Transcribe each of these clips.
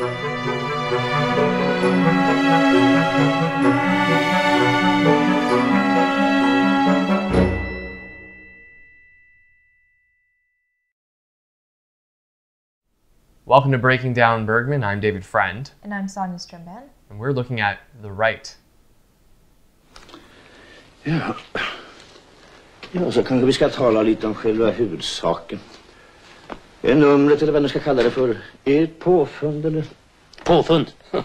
Welcome to Breaking Down Bergman. I'm David Friend, And I'm Sonia Strimban. and we're looking at The Rite. Ja. ja, så kanske vi ska tala lite om själva huvudsaken. Numret, eller vad man ska kalla det för, ert påfund eller? Påfund?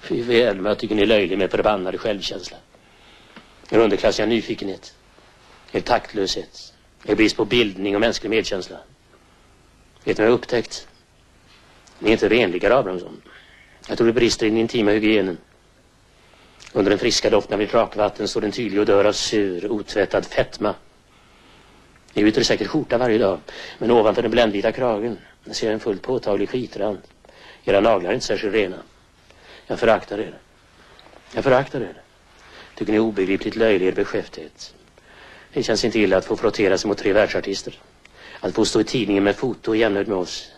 Fy väl, vad jag tycker ni är löjlig med förbannade självkänsla. Er underklassiga nyfikenhet. Er taktlöshet. Er brist på bildning och mänsklig medkänsla. Vet ni vad jag har upptäckt? Ni är inte renligare, Abrahamsson. Jag tror det brister i den intima hygienen. Under den friska doften av ert rakvatten står en tydlig odör av sur, otvättad fetma. Ni byter säkert skjorta varje dag, men ovanför den bländvita kragen ser jag en fullt påtaglig skitrand. Era naglar är inte särskilt rena. Jag föraktar er. Jag föraktar er. Tycker ni är obegripligt löjlig er beskäftighet. Det känns inte illa att få frottera sig mot tre världsartister. Att få stå i tidningen med foto jämnöd med oss.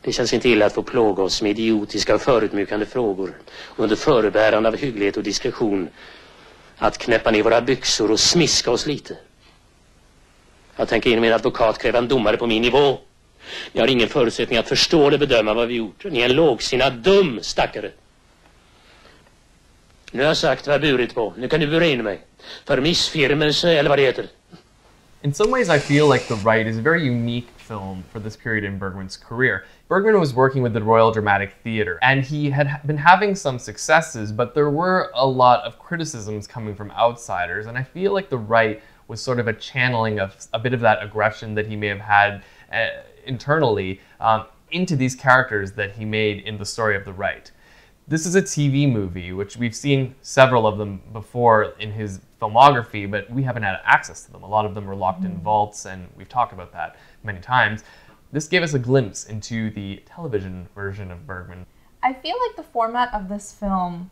Det känns inte illa att få plåga oss med idiotiska och förutmjukande frågor under förebärande av hygglighet och diskretion. Att knäppa ner våra byxor och smiska oss lite. Jag tänker advokat kräva en domare på min nivå. Ni har ingen förutsättning att förstå eller bedöma vad vi gjort. Ni är en lågsinnad, dum stackare. Nu har jag sagt vad jag burit på. Nu kan du bura in mig. För missfirmelse eller vad det heter. In some ways, I feel like The Rite is a very unique film for this period in Bergman's career. Bergman was working with the Royal Dramatic Theatre, and he had been having some successes, but there were a lot of criticisms coming from outsiders, and I feel like The Rite was sort of a channeling of a bit of that aggression that he may have had uh, internally um, into these characters that he made in the story of The Rite. This is a TV movie, which we've seen several of them before in his filmography, but we haven't had access to them. A lot of them were locked in vaults, and we've talked about that many times. This gave us a glimpse into the television version of Bergman. I feel like the format of this film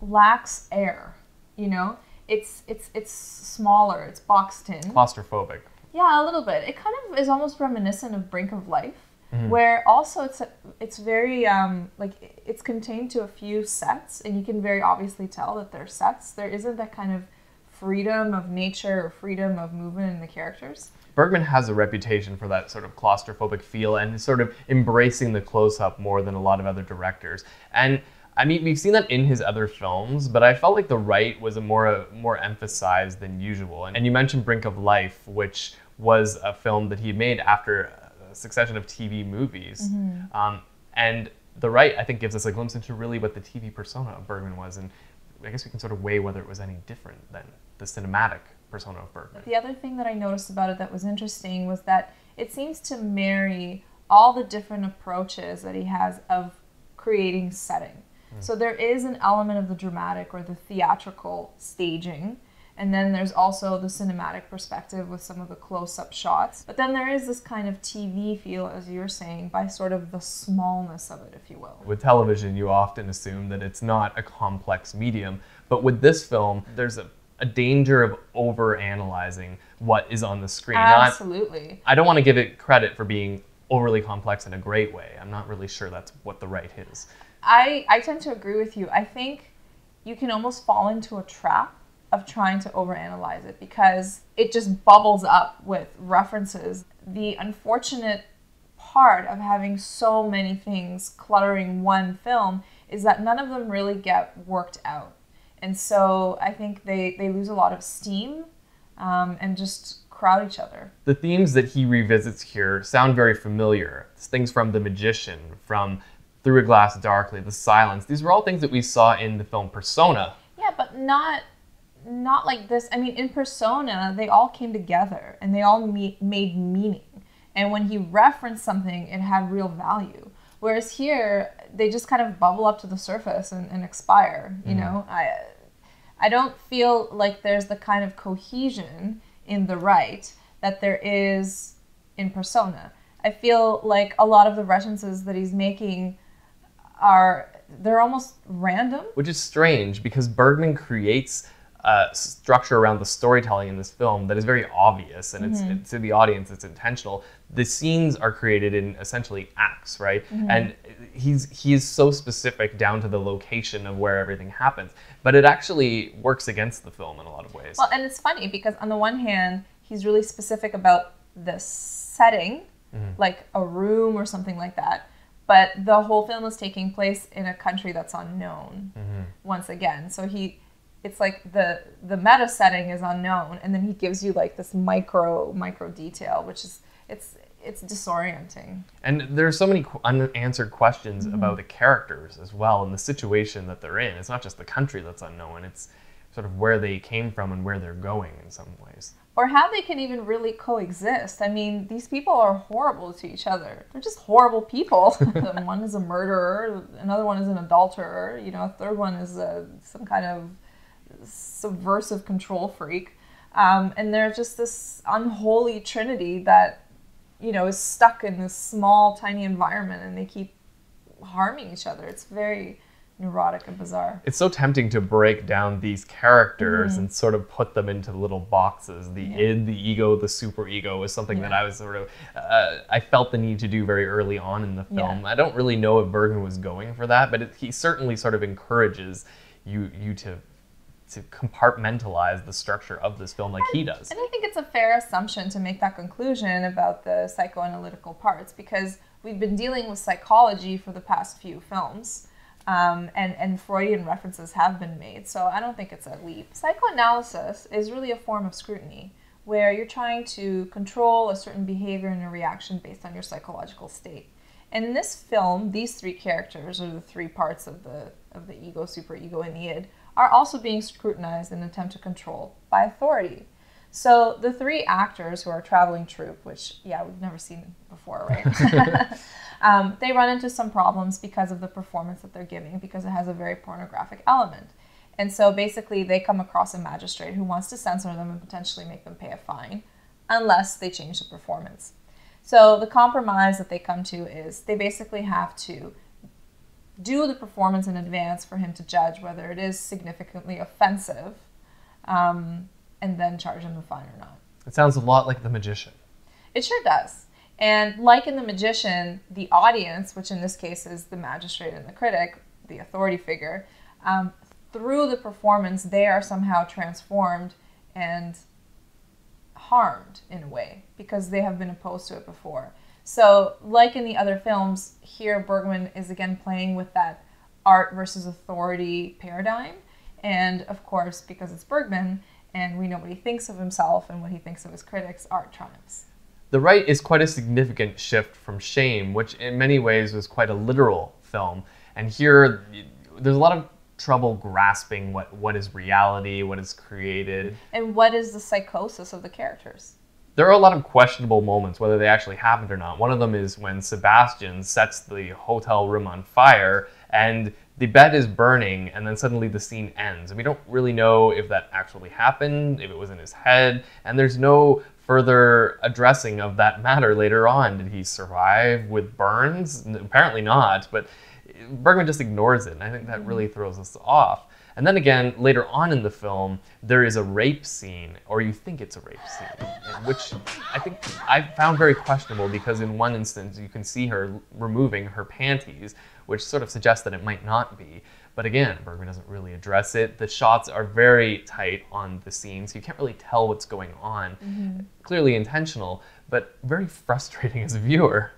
lacks air. You know, it's it's it's smaller. It's boxed in. Claustrophobic. Yeah, a little bit. It kind of is almost reminiscent of Brink of Life, where also it's a, it's very um, like it's contained to a few sets, and you can very obviously tell that they're sets. There isn't that kind of freedom of nature or freedom of movement in the characters. Bergman has a reputation for that sort of claustrophobic feel and sort of embracing the close up more than a lot of other directors. And I mean, we've seen that in his other films, but I felt like The Rite was a more more emphasized than usual. And, and you mentioned Brink of Life, which was a film that he made after a succession of TV movies. Um, and The Right, I think, gives us a glimpse into really what the TV persona of Bergman was. And I guess we can sort of weigh whether it was any different than the cinematic persona of Bergman. The other thing that I noticed about it that was interesting was that it seems to marry all the different approaches that he has of creating setting. So there is an element of the dramatic or the theatrical staging, and then there's also the cinematic perspective with some of the close up shots. But then there is this kind of TV feel, as you're saying, by sort of the smallness of it, if you will. With television, you often assume that it's not a complex medium, but with this film, there's a, a danger of over analyzing what is on the screen. Absolutely. I don't want to give it credit for being overly complex in a great way. I'm not really sure that's what the Rite is. I, I tend to agree with you. I think you can almost fall into a trap of trying to overanalyze it because it just bubbles up with references. The unfortunate part of having so many things cluttering one film is that none of them really get worked out. And so I think they, they lose a lot of steam um, and just crowd each other. The themes that he revisits here sound very familiar. It's things from The Magician, from Through a Glass Darkly, The Silence. These were all things that we saw in the film Persona. Yeah, but not not like this. I mean, in Persona, they all came together and they all me- made meaning. And when he referenced something, it had real value. Whereas here, they just kind of bubble up to the surface and, and expire. You mm-hmm. know, I I don't feel like there's the kind of cohesion in the Rite that there is in Persona. I feel like a lot of the references that he's making are they're almost random. which is strange because Bergman creates uh, structure around the storytelling in this film that is very obvious and it's, it's to the audience it's intentional. The scenes are created in essentially acts right? And he's he is so specific down to the location of where everything happens but it actually works against the film in a lot of ways. Well, and it's funny because on the one hand, he's really specific about the setting, like a room or something like that. But the whole film is taking place in a country that's unknown. Mm-hmm. Once again, so he, it's like the the meta setting is unknown, and then he gives you like this micro micro detail, which is it's it's disorienting. And there's so many unanswered questions mm-hmm. about the characters as well and the situation that they're in. It's not just the country that's unknown, it's sort of where they came from and where they're going in some ways. or how they can even really coexist. I mean, these people are horrible to each other. They're just horrible people. one is a murderer, another one is an adulterer, you know, a third one is a, some kind of subversive control freak. Um, and they're just this unholy trinity that, you know, is stuck in this small, tiny environment and they keep harming each other. It's very neurotic and bizarre. It's so tempting to break down these characters and sort of put them into little boxes. The id, the ego, the super ego was something that I was sort of, uh, I felt the need to do very early on in the film. Yeah. I don't really know if Bergman was going for that, but it, he certainly sort of encourages you you to to compartmentalize the structure of this film like he does. And I think it's a fair assumption to make that conclusion about the psychoanalytical parts because we've been dealing with psychology for the past few films. Um, and, and Freudian references have been made, so I don't think it's a leap. Psychoanalysis is really a form of scrutiny where you're trying to control a certain behavior and a reaction based on your psychological state. And in this film, these three characters, or the three parts of the of the ego, superego, and the id, are also being scrutinized in an attempt to control by authority. So the three actors who are traveling troupe, which yeah we've never seen before, right? um, they run into some problems because of the performance that they're giving, because it has a very pornographic element. And so basically, they come across a magistrate who wants to censor them and potentially make them pay a fine, unless they change the performance. So the compromise that they come to is they basically have to do the performance in advance for him to judge whether it is significantly offensive, um, and then charge him the fine or not. It sounds a lot like The Magician. It sure does. And like in The Magician, the audience, which in this case is the magistrate and the critic, the authority figure, um, through the performance, they are somehow transformed and harmed in a way because they have been opposed to it before. So, like in the other films, here Bergman is again playing with that art versus authority paradigm. And of course, because it's Bergman and we know what he thinks of himself and what he thinks of his critics, art triumphs. The Rite is quite a significant shift from Shame, which in many ways was quite a literal film. And here, there's a lot of trouble grasping what, what is reality, what is created. And what is the psychosis of the characters? There are a lot of questionable moments, whether they actually happened or not. One of them is when Sebastian sets the hotel room on fire and the bed is burning, and then suddenly the scene ends. And we don't really know if that actually happened, if it was in his head, and there's no further addressing of that matter later on. Did he survive with burns? Apparently not, but Bergman just ignores it, and I think that really mm-hmm. throws us off. And then again, later on in the film, there is a rape scene, or you think it's a rape scene, which I think I found very questionable because in one instance you can see her removing her panties, which sort of suggests that it might not be. But again, Bergman doesn't really address it. The shots are very tight on the scene, so you can't really tell what's going on. Mm-hmm. Clearly intentional, but very frustrating as a viewer.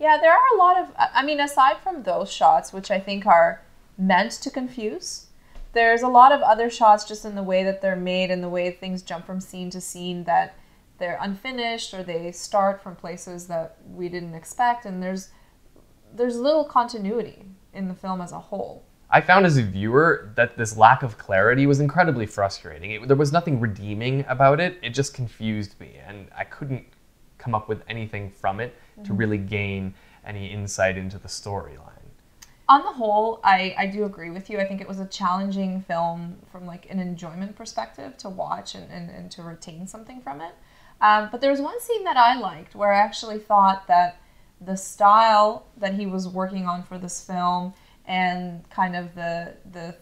Yeah, there are a lot of, I I mean, aside from those shots, which I think are meant to confuse, there's a lot of other shots just in the way that they're made and the way things jump from scene to scene that they're unfinished or they start from places that we didn't expect and there's there's little continuity in the film as a whole. I found as a viewer that this lack of clarity was incredibly frustrating. It, there was nothing redeeming about it. It just confused me, and I couldn't come up with anything from it to really gain any insight into the storyline. on the whole, I, I do agree with you. I think it was a challenging film from like an enjoyment perspective to watch and, and, and to retain something from it. Um, but there was one scene that I liked where I actually thought that the style that he was working on for this film and kind of the the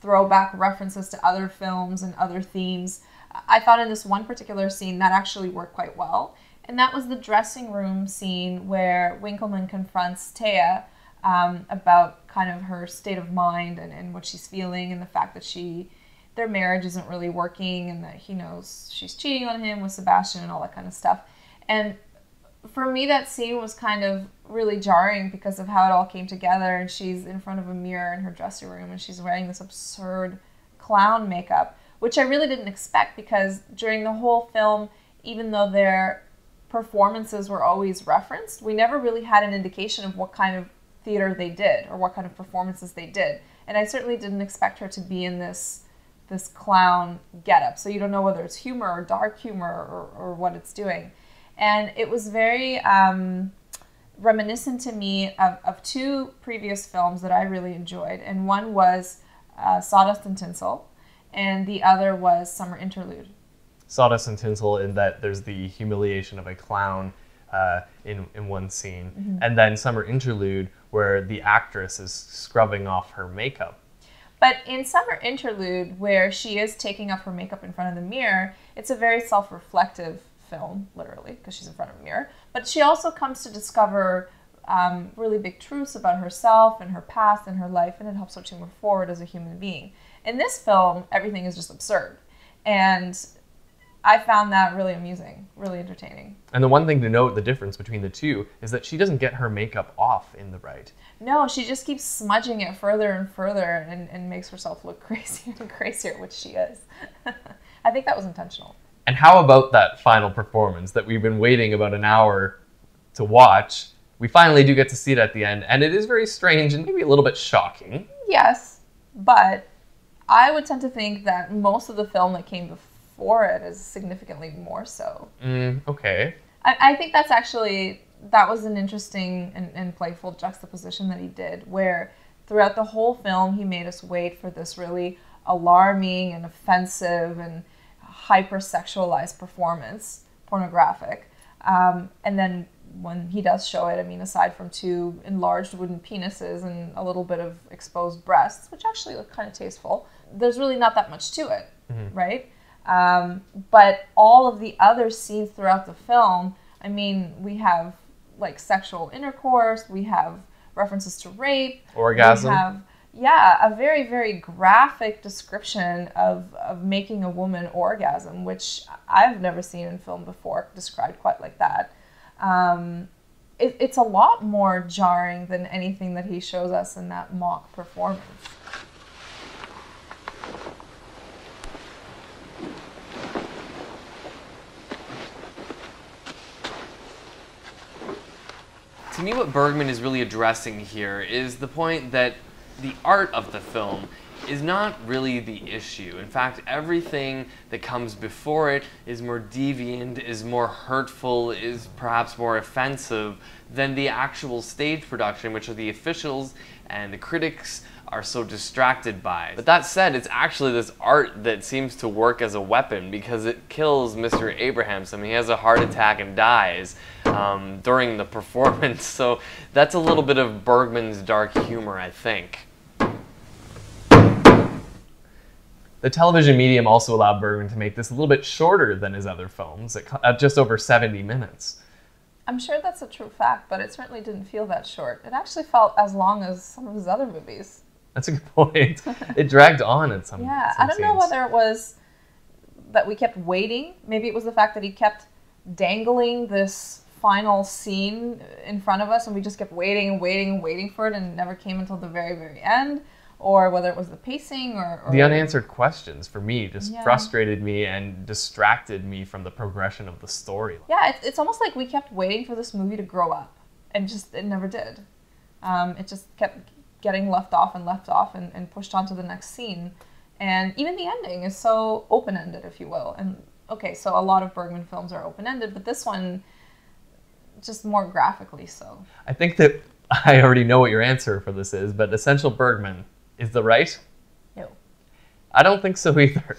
throwback references to other films and other themes. I thought in this one particular scene that actually worked quite well. And that was the dressing room scene where Winkelmann confronts Thea um, about kind of her state of mind and, and what she's feeling and the fact that she their marriage isn't really working and that he knows she's cheating on him with Sebastian and all that kind of stuff. And for me, that scene was kind of really jarring because of how it all came together. And she's in front of a mirror in her dressing room and she's wearing this absurd clown makeup, which I really didn't expect because during the whole film, even though their performances were always referenced, we never really had an indication of what kind of theater they did or what kind of performances they did. And I certainly didn't expect her to be in this this clown getup. So you don't know whether it's humor or dark humor or, or what it's doing. And it was very um, reminiscent to me of, of two previous films that I really enjoyed. And one was uh, Sawdust and Tinsel, and the other was Summer Interlude. Sawdust and Tinsel, in that there's the humiliation of a clown uh, in, in one scene, mm-hmm. and then Summer Interlude, where the actress is scrubbing off her makeup but in Summer Interlude, where she is taking off her makeup in front of the mirror, it's a very self reflective film, literally, because she's in front of a mirror. But she also comes to discover um, really big truths about herself and her past and her life, and it helps her to move forward as a human being. In this film, everything is just absurd. And I found that really amusing, really entertaining. And the one thing to note, the difference between the two, is that she doesn't get her makeup off in the Rite. No, she just keeps smudging it further and further and, and makes herself look crazier and crazier, which she is. I think that was intentional. And how about that final performance that we've been waiting about an hour to watch? We finally do get to see it at the end, and it is very strange and maybe a little bit shocking. Yes, but I would tend to think that most of the film that came before it is significantly more so. Mm, okay. I, I, think that's actually that was an interesting and, and playful juxtaposition that he did, where throughout the whole film he made us wait for this really alarming and offensive and hypersexualized performance, pornographic, um, and then when he does show it, I mean, aside from two enlarged wooden penises and a little bit of exposed breasts, which actually look kind of tasteful, there's really not that much to it, mm-hmm. right? Um, but all of the other scenes throughout the film, I mean, we have like sexual intercourse, we have references to rape, orgasm. We have, yeah, a very, very graphic description of, of making a woman orgasm, which I've never seen in film before, described quite like that. Um, it, it's a lot more jarring than anything that he shows us in that mock performance. to me, what Bergman is really addressing here is the point that the art of the film is not really the issue. In fact, everything that comes before it is more deviant, is more hurtful, is perhaps more offensive than the actual stage production, which are the officials and the critics are so distracted by. But that said, it's actually this art that seems to work as a weapon because it kills Mr. Abrahamson. He has a heart attack and dies um, during the performance. So that's a little bit of Bergman's dark humor, I think. The television medium also allowed Bergman to make this a little bit shorter than his other films, at just over 70 minutes. I'm sure that's a true fact, but it certainly didn't feel that short. It actually felt as long as some of his other movies. That's a good point. it dragged on at some. Yeah, some I don't scenes. know whether it was that we kept waiting. Maybe it was the fact that he kept dangling this final scene in front of us, and we just kept waiting and waiting and waiting for it, and it never came until the very, very end. Or whether it was the pacing or, or the unanswered questions for me just yeah. frustrated me and distracted me from the progression of the story. Yeah, it's, it's almost like we kept waiting for this movie to grow up, and just it never did. Um, it just kept getting left off and left off and, and pushed on to the next scene. And even the ending is so open ended, if you will. And okay, so a lot of Bergman films are open ended, but this one just more graphically so. I think that I already know what your answer for this is, but Essential Bergman is the Rite? No. I don't think so either.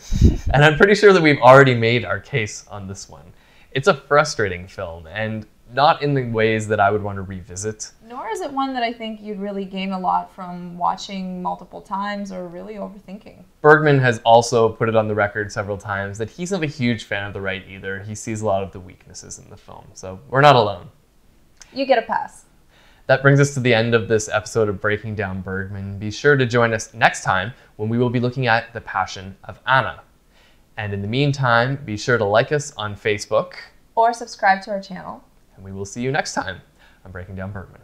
and I'm pretty sure that we've already made our case on this one. It's a frustrating film, and not in the ways that I would want to revisit. Nor is it one that I think you'd really gain a lot from watching multiple times or really overthinking. Bergman has also put it on the record several times that he's not a huge fan of the Rite either. He sees a lot of the weaknesses in the film, so we're not alone. You get a pass. That brings us to the end of this episode of Breaking Down Bergman. Be sure to join us next time when we will be looking at The Passion of Anna. And in the meantime, be sure to like us on Facebook, Or subscribe to our channel. And we will see you next time on Breaking Down Bergman.